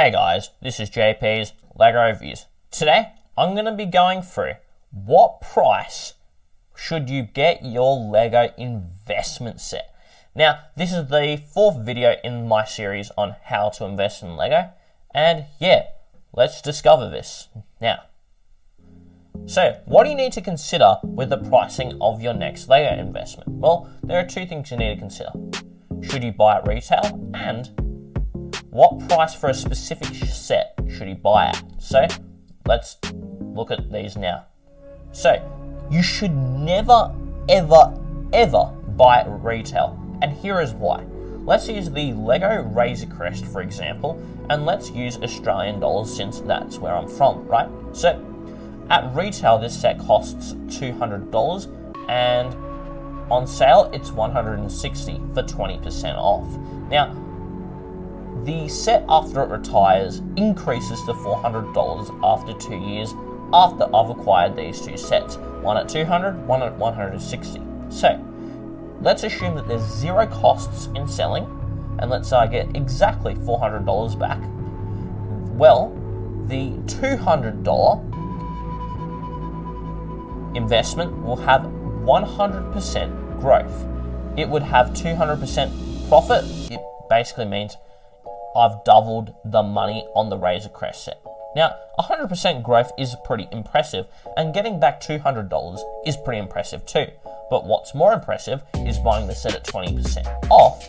Hey guys, this is JP's LEGO Reviews. Today, I'm going to be going through what price should you get your LEGO investment set. Now, this is the fourth video in my series on how to invest in LEGO, and yeah, let's discover this. Now, so, what do you need to consider with the pricing of your next LEGO investment? Well, there are two things you need to consider. Should you buy at retail and what price for a specific set should you buy at? So let's look at these now. So you should never, ever, ever buy at retail. And here is why. Let's use the Lego Razor Crest, for example, and let's use Australian dollars since that's where I'm from, right? So at retail, this set costs $200 and on sale, it's 160 for 20% off. Now, the set after it retires increases to $400 after two years after I've acquired these two sets. One at 200, one at 160. So, let's assume that there's zero costs in selling, and let's say I get exactly $400 back. Well, the $200 investment will have 100% growth. It would have 200% profit. It basically means I've doubled the money on the Razor Crest set. Now, 100% growth is pretty impressive, and getting back $200 is pretty impressive too. But what's more impressive is buying the set at 20% off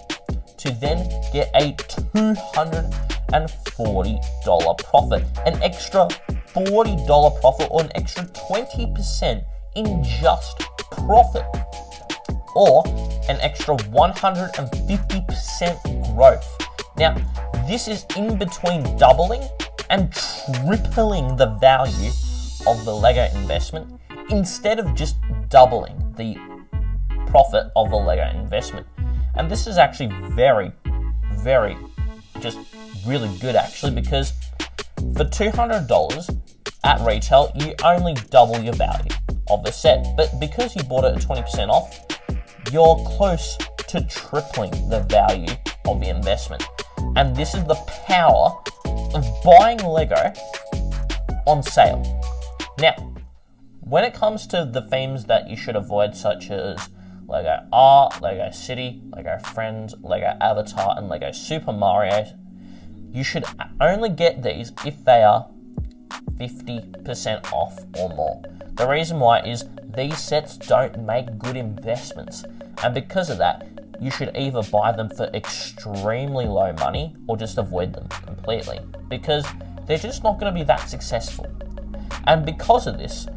to then get a $240 profit, an extra $40 profit, or an extra 20% in just profit, or an extra 150% growth. Now, this is in between doubling and tripling the value of the Lego investment instead of just doubling the profit of the Lego investment. And this is actually very, very, just really good actually because for $200 at retail, you only double your value of the set. But because you bought it at 20% off, you're close to tripling the value of the investment. And this is the power of buying Lego on sale. Now, when it comes to the themes that you should avoid, such as Lego Art, Lego City, Lego Friends, Lego Avatar, and Lego Super Mario, you should only get these if they are 50% off or more. The reason why is these sets don't make good investments, and because of that, you should either buy them for extremely low money or just avoid them completely because they're just not going to be that successful. And because of this,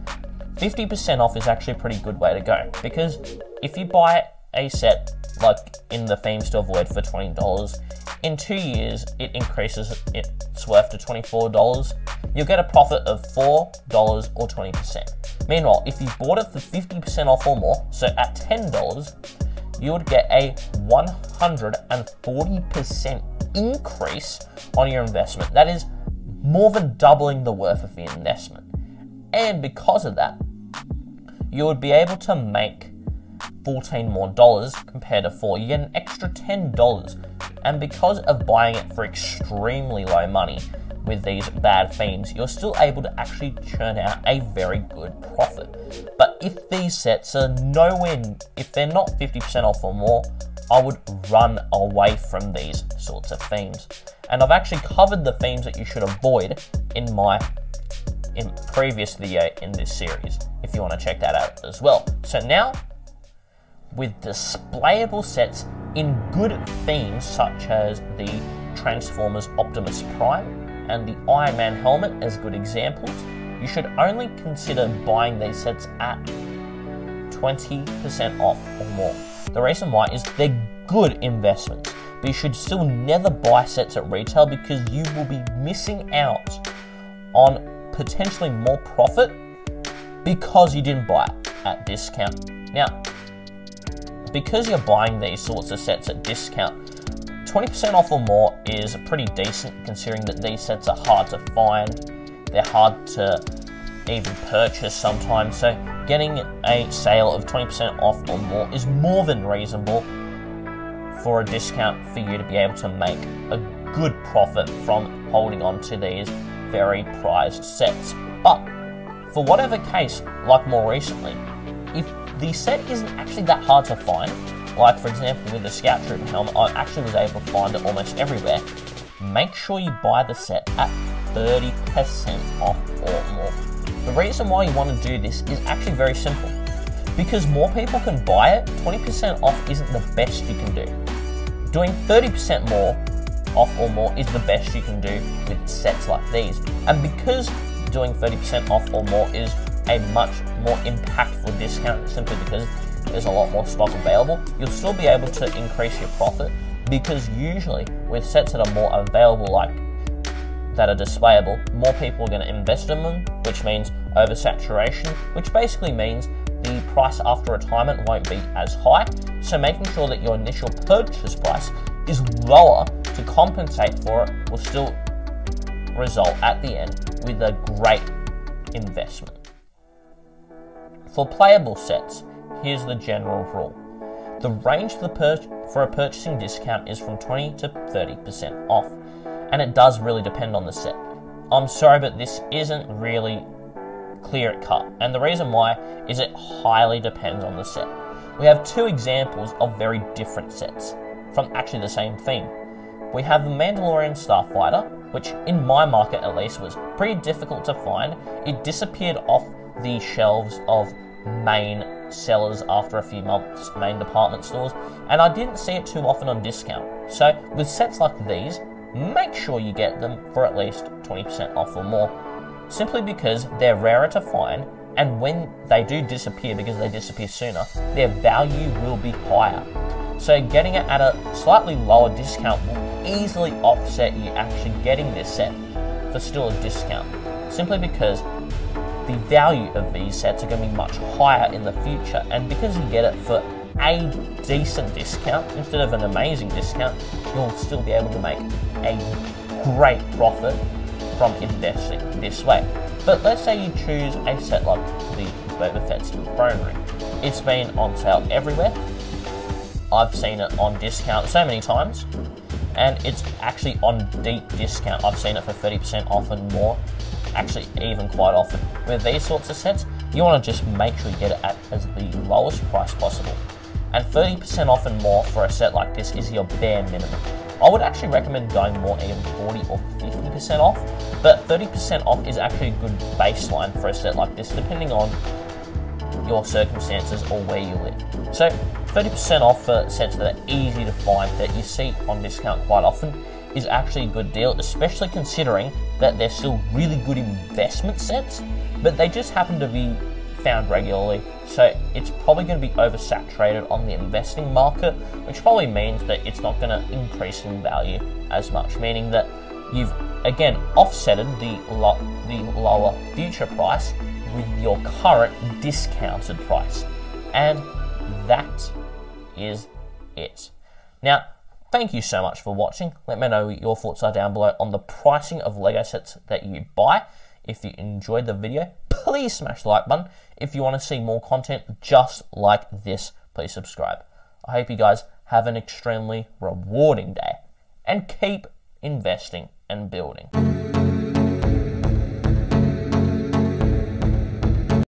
50% off is actually a pretty good way to go because if you buy a set like in the themes to avoid for $20, in two years it increases its worth to $24. You'll get a profit of $4 or 20%. Meanwhile, if you bought it for 50% off or more, so at $10, you would get a 140% increase on your investment. That is more than doubling the worth of the investment. And because of that, you would be able to make 14 more dollars compared to 4. You get an extra $10. And because of buying it for extremely low money, with these bad themes, you're still able to actually churn out a very good profit. But if these sets are nowhere, if they're not 50% off or more, I would run away from these sorts of themes. And I've actually covered the themes that you should avoid in my in previous video in this series, if you want to check that out as well. So now, with displayable sets in good themes such as the Transformers Optimus Prime, and the Iron Man helmet as good examples, you should only consider buying these sets at 20% off or more. The reason why is they're good investments, but you should still never buy sets at retail because you will be missing out on potentially more profit because you didn't buy it at discount. Now, because you're buying these sorts of sets at discount, 20% off or more is pretty decent considering that these sets are hard to find, they're hard to even purchase sometimes, so getting a sale of 20% off or more is more than reasonable for a discount for you to be able to make a good profit from holding on to these very prized sets. But for whatever case, like more recently, if the set isn't actually that hard to find, like for example with the Scout Troop helmet, I actually was able to find it almost everywhere, make sure you buy the set at 30% off or more. The reason why you want to do this is actually very simple. Because more people can buy it, 20% off isn't the best you can do. Doing 30% more off or more is the best you can do with sets like these. And because doing 30% off or more is a much more impactful discount simply because there's a lot more stock available, you'll still be able to increase your profit because usually with sets that are more available like that are displayable, more people are going to invest in them, which means oversaturation, which basically means the price after retirement won't be as high. So making sure that your initial purchase price is lower to compensate for it will still result at the end with a great investment. For playable sets, here's the general rule. The range for, the for a purchasing discount is from 20 to 30% off, and it does really depend on the set. I'm sorry, but this isn't really clear cut, and the reason why is it highly depends on the set. We have two examples of very different sets from actually the same theme. We have the Mandalorian Starfighter, which in my market at least was pretty difficult to find. It disappeared off the shelves of main sellers after a few months, main department stores, and I didn't see it too often on discount. So with sets like these, make sure you get them for at least 20% off or more, simply because they're rarer to find and when they do disappear because they disappear sooner, their value will be higher. So getting it at a slightly lower discount will easily offset you actually getting this set for still a discount, simply because the value of these sets are going to be much higher in the future, and because you get it for a decent discount instead of an amazing discount, you'll still be able to make a great profit from investing this way. But let's say you choose a set like the Boba Fett's Ring. It's been on sale everywhere. I've seen it on discount so many times, and it's actually on deep discount. I've seen it for 30% off and more, actually even quite often. With these sorts of sets, you want to just make sure you get it at as the lowest price possible. And 30% off and more for a set like this is your bare minimum. I would actually recommend going more even 40 or 50% off, but 30% off is actually a good baseline for a set like this, depending on your circumstances or where you live. So 30% off for sets that are easy to find that you see on discount quite often is actually a good deal, especially considering that they're still really good investment sets, but they just happen to be found regularly. So it's probably going to be oversaturated on the investing market, which probably means that it's not going to increase in value as much, meaning that you've again offsetted the lo- the lower future price with your current discounted price. And that is it. Now, thank you so much for watching. Let me know your thoughts are down below on the pricing of Lego sets that you buy. If you enjoyed the video, please smash the like button. If you want to see more content just like this, please subscribe. I hope you guys have an extremely rewarding day and keep investing and building.